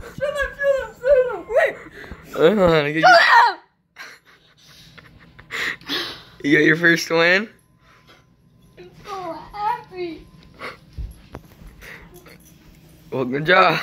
Shut up, shut up, shut up. Wait. Hold on. You, shut up! You got your first win? I'm so happy. Well, good job.